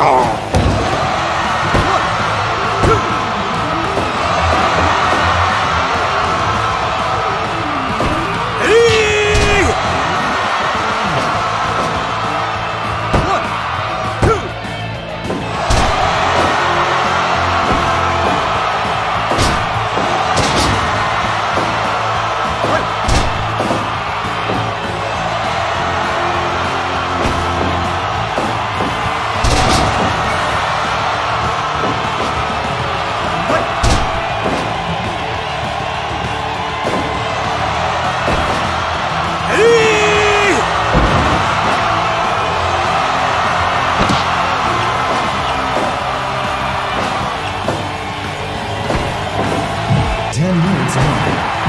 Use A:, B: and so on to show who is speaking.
A: Arthur! 10 minutes long.